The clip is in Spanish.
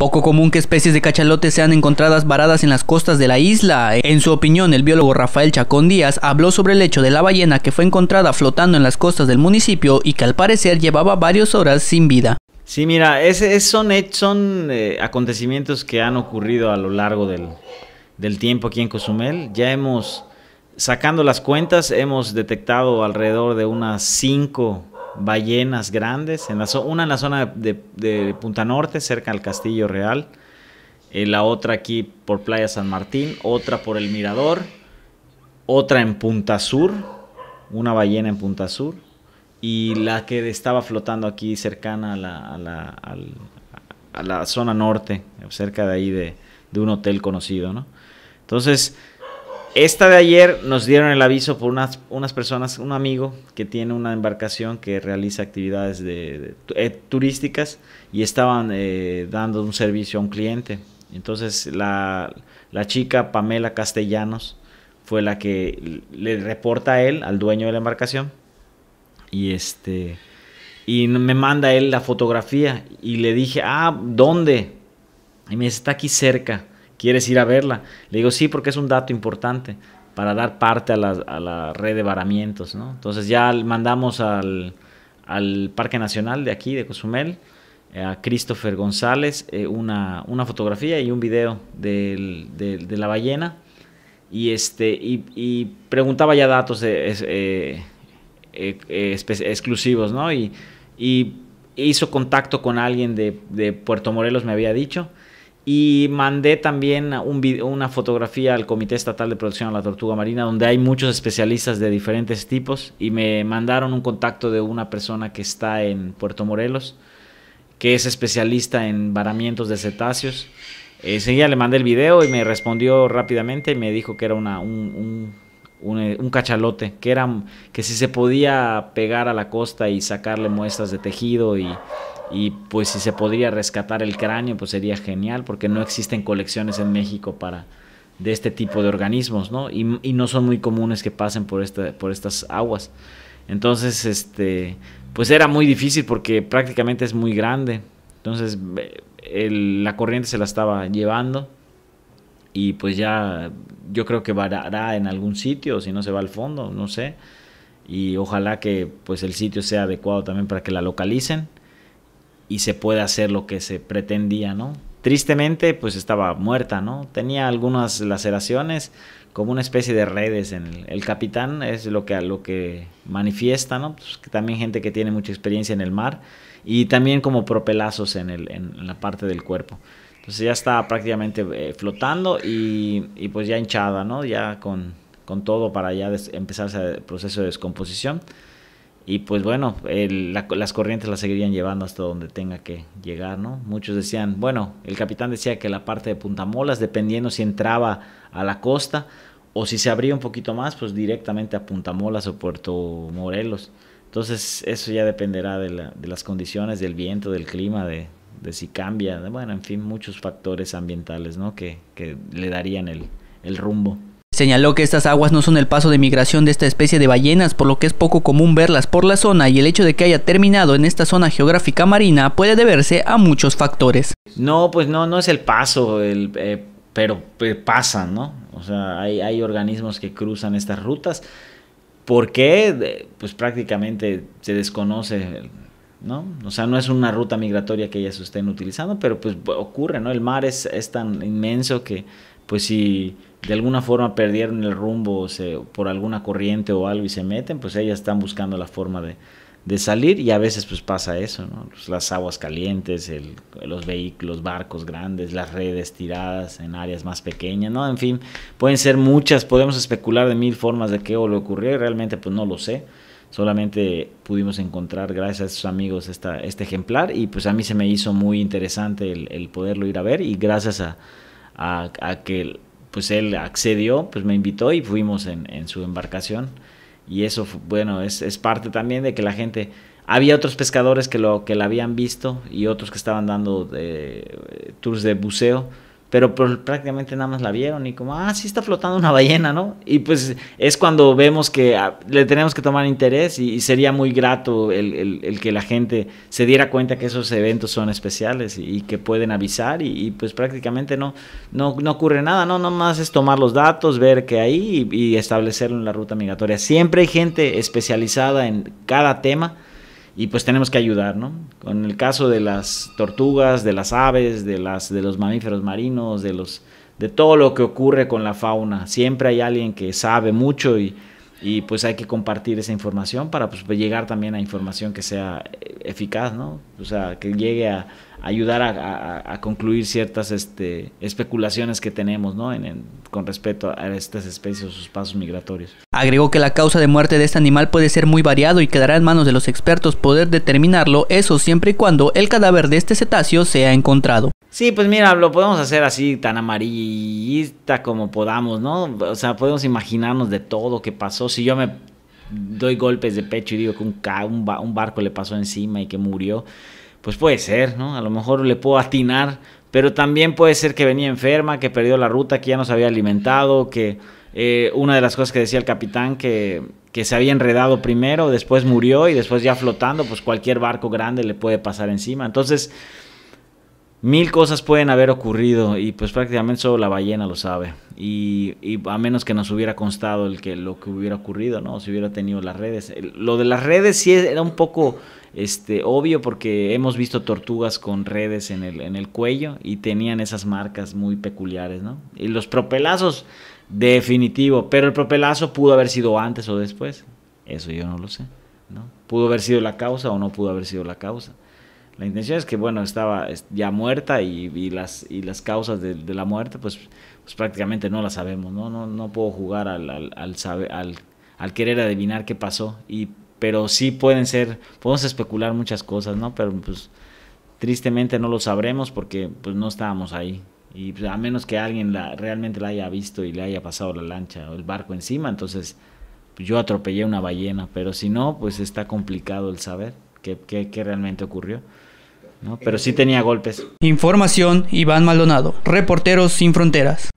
Poco común que especies de cachalotes sean encontradas varadas en las costas de la isla. En su opinión, el biólogo Rafael Chacón Díaz habló sobre el hecho de la ballena que fue encontrada flotando en las costas del municipio y que al parecer llevaba varias horas sin vida. Sí, mira, ese, son, son eh, acontecimientos que han ocurrido a lo largo del, del tiempo aquí en Cozumel. Ya hemos, sacando las cuentas, hemos detectado alrededor de unas cinco ballenas grandes, en la una en la zona de, Punta Norte, cerca al Castillo Real, eh, la otra aquí por Playa San Martín, otra por el Mirador, otra en Punta Sur, una ballena en Punta Sur, y la que estaba flotando aquí cercana a la, a la, zona norte, cerca de ahí de, de un hotel conocido, ¿no? Entonces, esta de ayer nos dieron el aviso por unas, unas personas, un amigo que tiene una embarcación que realiza actividades de, eh, turísticas y estaban eh, dando un servicio a un cliente. Entonces la, chica Pamela Castellanos fue la que le reporta a él, al dueño de la embarcación, y este y me manda él la fotografía y le dije, ah, ¿dónde? Y me dice, está aquí cerca. ¿Quieres ir a verla? Le digo, sí, porque es un dato importante para dar parte a la, red de varamientos, ¿no? Entonces ya mandamos al, Parque Nacional de aquí, de Cozumel, eh, a Christopher González, eh, una, fotografía y un video de, la ballena. Y, este, y, preguntaba ya datos eh, exclusivos, ¿no? Y, hizo contacto con alguien de, de Puerto Morelos, me había dicho y mandé también un una fotografía al Comité Estatal de Protección a la Tortuga Marina, donde hay muchos especialistas de diferentes tipos, y me mandaron un contacto de una persona que está en Puerto Morelos, que es especialista en varamientos de cetáceos. Enseguida le mandé el video y me respondió rápidamente y me dijo que era un, un, cachalote, que, era, que si se podía pegar a la costa y sacarle muestras de tejido y y pues si se podría rescatar el cráneo pues sería genial porque no existen colecciones en México para de este tipo de organismos no y, no son muy comunes que pasen por esta, por estas aguas. Entonces este pues era muy difícil porque prácticamente es muy grande. Entonces la corriente se la estaba llevando y pues ya yo creo que varará en algún sitio si no se va al fondo no sé. Y ojalá que pues el sitio sea adecuado también para que la localicen y se puede hacer lo que se pretendía, ¿no? Tristemente, pues estaba muerta, ¿no? Tenía algunas laceraciones, como una especie de redes en el, capitán, es lo que, lo que manifiesta, ¿no? Pues que también gente que tiene mucha experiencia en el mar y también como propelazos en, el, en la parte del cuerpo. Entonces ya está prácticamente eh, flotando y, pues ya hinchada, ¿no? Ya con, con todo para ya empezar el proceso de descomposición. Y pues bueno, las corrientes las seguirían llevando hasta donde tenga que llegar, ¿no? Muchos decían, bueno, el capitán decía que la parte de Punta Molas, dependiendo si entraba a la costa o si se abría un poquito más, pues directamente a Punta Molas o Puerto Morelos. Entonces eso ya dependerá de, las condiciones, del viento, del clima, de, si cambia, bueno, en fin, muchos factores ambientales, ¿no? Que, le darían el rumbo. Señaló que estas aguas no son el paso de migración de esta especie de ballenas, por lo que es poco común verlas por la zona y el hecho de que haya terminado en esta zona geográfica marina puede deberse a muchos factores. No, pues no, no es el paso, el, eh, pero eh, pasan, ¿no? O sea, hay, hay organismos que cruzan estas rutas. ¿Por qué? Pues prácticamente se desconoce ¿no? O sea, no es una ruta migratoria que ellas estén utilizando, pero pues ocurre, ¿no? El mar es, es tan inmenso que pues si de alguna forma perdieron el rumbo por alguna corriente o algo y se meten, pues ellas están buscando la forma de, salir y a veces pues pasa eso, ¿no? Pues, las aguas calientes, los vehículos, barcos grandes, las redes tiradas en áreas más pequeñas, ¿no? En fin, pueden ser muchas, podemos especular de mil formas de qué o lo ocurrió, realmente pues no lo sé. Solamente pudimos encontrar, gracias a estos amigos, esta, este ejemplar y pues a mí se me hizo muy interesante el, poderlo ir a ver y gracias a, a, que pues él accedió, pues me invitó y fuimos en, en su embarcación. Y eso, bueno, es, es, parte también de que la gente... Había otros pescadores que lo que la habían visto y otros que estaban dando de, tours de buceo, pero pues, prácticamente nada más la vieron y como, ah, sí está flotando una ballena, ¿no? Y pues es cuando vemos que ah, le tenemos que tomar interés y, sería muy grato el, que la gente se diera cuenta que esos eventos son especiales y, que pueden avisar y, pues prácticamente no, no, no ocurre nada, ¿no? Nomás es tomar los datos, ver qué hay y establecerlo en la ruta migratoria. Siempre hay gente especializada en cada tema y pues tenemos que ayudar, ¿no? Con el caso de las tortugas, de las aves, de las de los mamíferos marinos, de los de todo lo que ocurre con la fauna, siempre hay alguien que sabe mucho y, y pues hay que compartir esa información para pues, llegar también a información que sea eficaz, ¿no? O sea, que llegue a, ayudar a, concluir ciertas este, especulaciones que tenemos ¿no? en, con respecto a estas especies o sus pasos migratorios. Agregó que la causa de muerte de este animal puede ser muy variado y quedará en manos de los expertos poder determinarlo, eso siempre y cuando el cadáver de este cetáceo sea encontrado. Sí, pues mira, lo podemos hacer así tan amarillista como podamos, ¿no? O sea, podemos imaginarnos de todo que pasó. Si yo me doy golpes de pecho y digo que un, un barco le pasó encima y que murió, pues puede ser, ¿no? A lo mejor le puedo atinar, pero también puede ser que venía enferma, que perdió la ruta, que ya no se había alimentado, que eh, una de las cosas que decía el capitán, que, que se había enredado primero, después murió y después ya flotando, pues cualquier barco grande le puede pasar encima. Entonces, mil cosas pueden haber ocurrido y pues prácticamente solo la ballena lo sabe. Y, y, a menos que nos hubiera constado el que lo que hubiera ocurrido, ¿no? Si hubiera tenido las redes. Lo de las redes sí era un poco este, obvio porque hemos visto tortugas con redes en el, en el cuello y tenían esas marcas muy peculiares, ¿no? Y los propelazos, definitivo, pero el propelazo pudo haber sido antes o después, eso yo no lo sé, ¿no? Pudo haber sido la causa o no pudo haber sido la causa. La intención es que, bueno, estaba ya muerta y, las, y las causas de, la muerte, pues, pues prácticamente no las sabemos, ¿no? No, no puedo jugar al, al, al, al querer adivinar qué pasó y pero sí pueden ser, podemos especular muchas cosas, ¿no? Pero pues tristemente no lo sabremos porque pues no estábamos ahí. Y pues, a menos que alguien la, realmente la haya visto y le haya pasado la lancha o el barco encima, entonces pues, yo atropellé una ballena, pero si no, pues está complicado el saber qué, qué, qué realmente ocurrió. Pero sí tenía golpes. Información, Iván Maldonado, Reporteros Sin Fronteras.